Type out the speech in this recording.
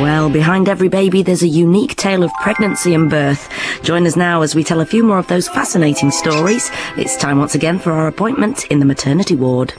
Well, behind every baby, there's a unique tale of pregnancy and birth. Join us now as we tell a few more of those fascinating stories. It's time once again for our appointment in the maternity ward.